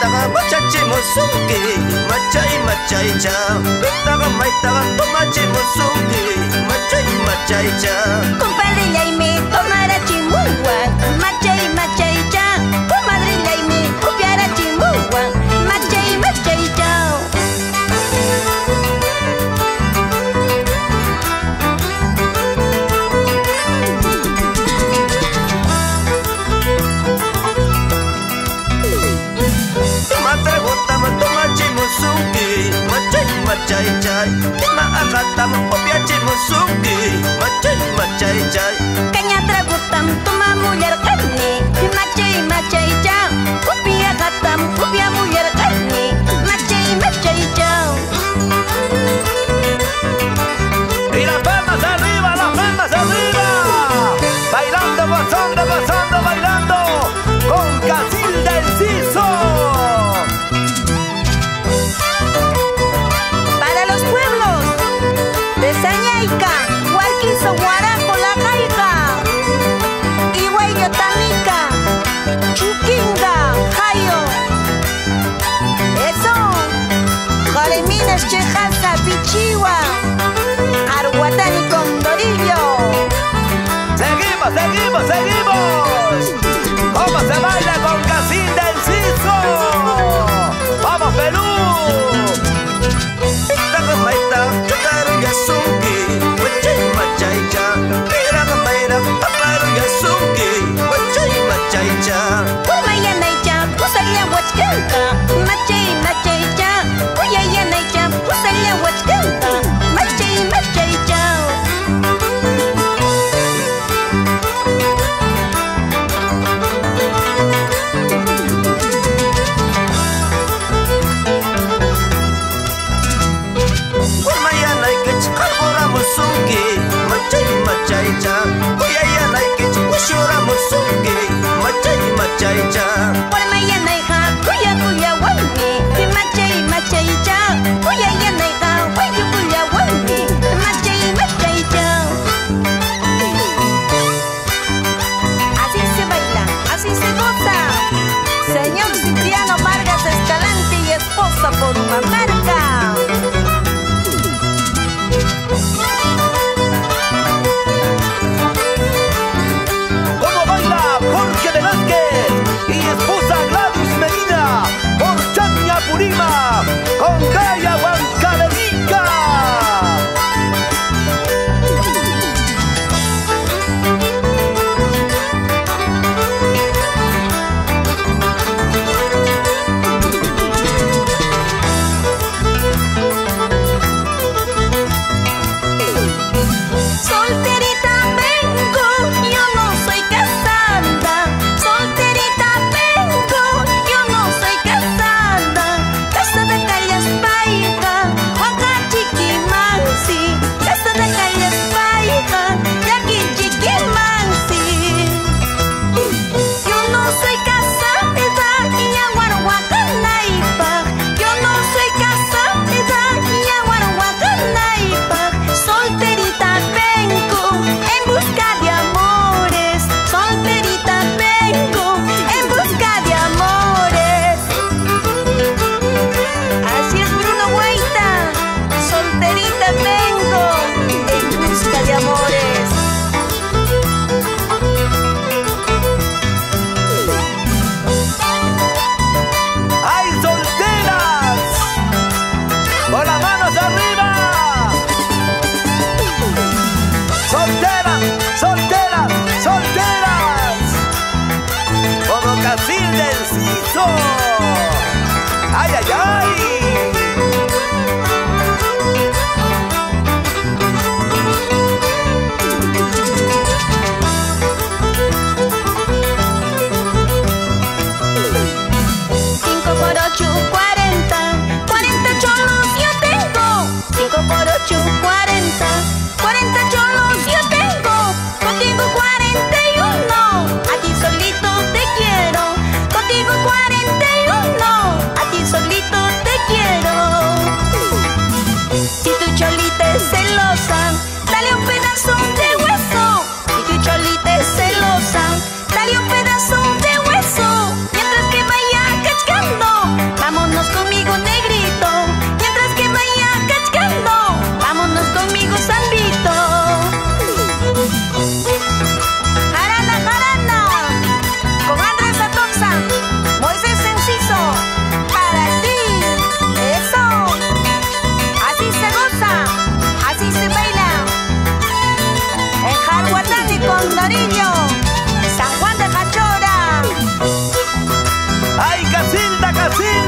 taga machachi musungi machai machai cha taga mai taga tomachi musungi machai machai cha kumpali nyai me tomara chimua Przecież cię Hansa biła. musunge machai machai cha oya ya nai ushura musungi, machai machai cha Como casi del sitio, ay, ay, ay. Cinco por ocho cuarenta. Cuarenta choros yo tengo. Cinco por ocho, cuarenta. Cuarenta choros yo tengo. cholite celosa, dale un pedazo de hueso. Si cholite celosa, dale un pedazo de hueso. Till